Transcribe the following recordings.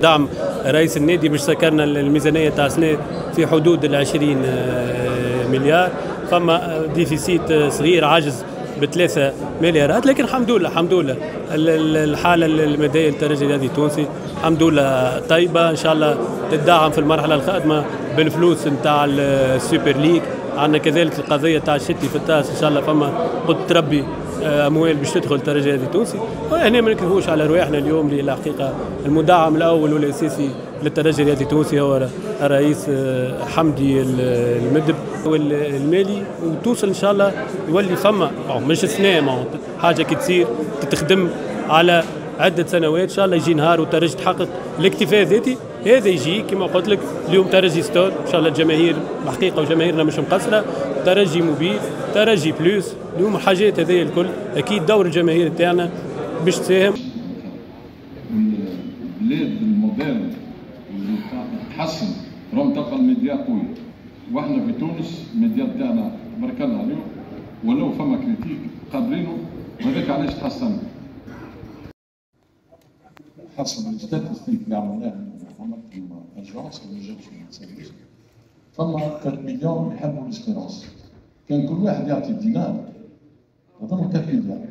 دعم رئيس النادي باش سكرنا الميزانية تاع في حدود ال 20 مليار. فما déficit صغير عجز بثلاثة مليارات لكن الحمد لله الحمد لله. الحالة المادية للترجي الرياضي التونسي الحمد لله طيبة. إن شاء الله تدعم في المرحلة القادمة بالفلوس نتاع ال Super League عندنا كذلك القضية تاع الشتي في ال TAS إن شاء الله فما قد تربي أموال باش تدخل الترجي الرياضي التونسي وهنا ما نكذبوش على رواحنا اليوم اللي الحقيقة المدعم الأول والأساسي للترجي الرياضي التونسي هو الرئيس حمدي المدب. والمالي وتوصل إن شاء الله يولي فما. مش سنه حاجة كي تصير تتخدم على عدة سنوات. إن شاء الله يجي نهار والترجي تحقق الاكتفاء الذاتي هذا يجي كما قلت لك اليوم ترجي ستون إن شاء الله الجماهير حقيقه وجماهيرنا مش مقصرة. ترجي موبيل ترجي plus. اليوم حاجات هذه الكل. أكيد دور الجماهير تاعنا باش تساهم. البلاد الموديل اللي تحسن راهم تلقى الميديا قوي. وإحنا في تونس الميديا تاعنا تبارك الله عليهم ولو فما critique قادرينه وهذاك علاش تحسن حسب ال statistiques اللي عملناها عملت agence جابش من فما 3 مليون يحبوا ال Espérance كان كل واحد يعطي دينار هذوما 3 مليار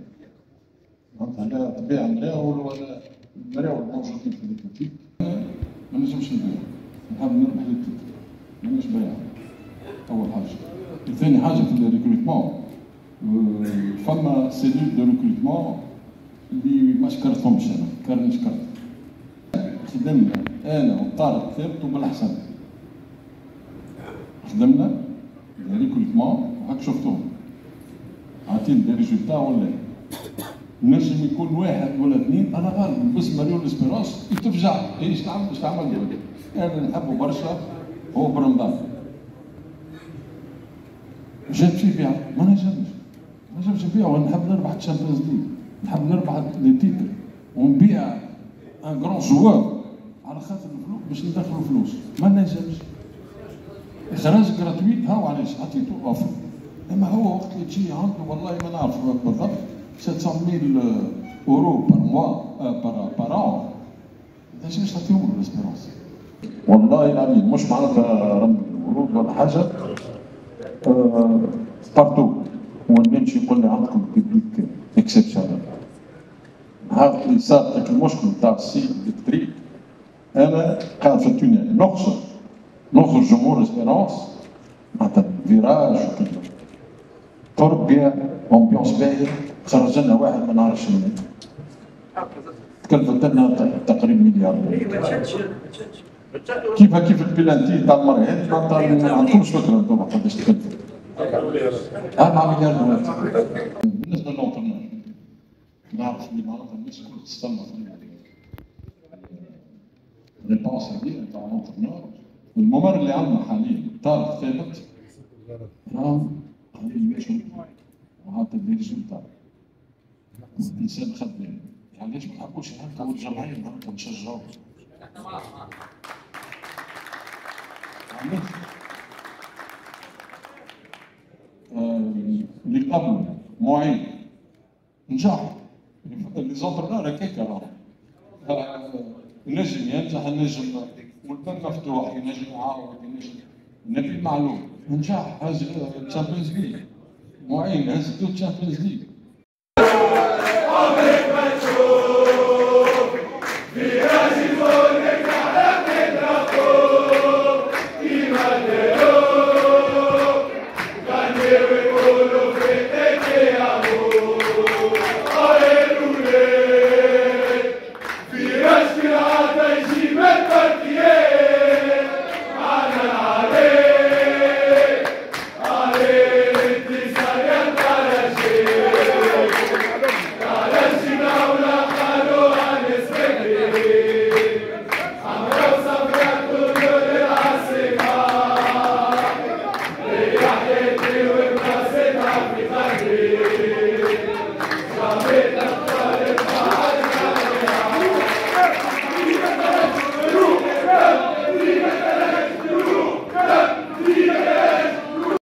معناتها لا تبيع مراول ولا المراول موجودين في الكوتيك ما نجمش نبيع. نحب نربح les titres مانيش بايع اول حاجة ثاني حاجة في ال recrutement فما cellule de recrutement اللي ما شكرتهمش أنا كان شكرت خدمنا أنا وطارق ثابت وبالحسن خدمنا recrutement وهاك شفتوهم عاطين des résultats ولا نجم يكون واحد ولا اثنين أنا غالب بس مليون Espérance تفجع إيش تعمل إيش تعمل أنا نحبه برشا هو برمضان جاب في بيع ما نجمش ما نجمش نبيع وأنا نحب نربح ال Champions League نحب نربح les titres. ونبيع un grand joueur على خاطر الفلوس باش ندخلوا فلوس. ما نجمش إخراج gratuit هاو علاش؟ عطيتو offre إما هو وقت اللي تجي عنده والله ما نعرف بالضبط. 700000 euros par mois par par an ليش تعطيهم والله العظيم مش معناتها رمي الورود ولا حاجة. بارتو والنمشي يقول لي عندكم بيبليك اكسبسيونيل هذا اللي صار لك المشكل تاع السي الكتريك أنا قاعد في التونيل نقصر نقصر جمهور اسبيرونس معناتها فيراج وكذا طرب بيع امبيونس باهي خرج لنا واحد ما نعرفش تكلفت لنا تقريبا مليار كيف كيف البلانتي تاع هذه معناتها ما عندكمش فكرة أنتم قداش تكلفت 4 مليار دولار بالنسبة لل entraîneur نعرف اللي معناتها الناس الكل تستنى réponse هذه تاع l'entraîneur الممر اللي عندنا حاليا طارق ثابت. راهم يمشوا وهذا اللي résultat الإنسان خدام يعني. ليش ما نحبوش هكا والجمعيه هكا اللي قبل معين نجح لي زونترونور هكاك ينجم ينجح ينجم والباب مفتوح ينجم يعاود ينجم نبي معلوم نجح هز تشامبيونز ليج معين هز تو تشامبيونز ليج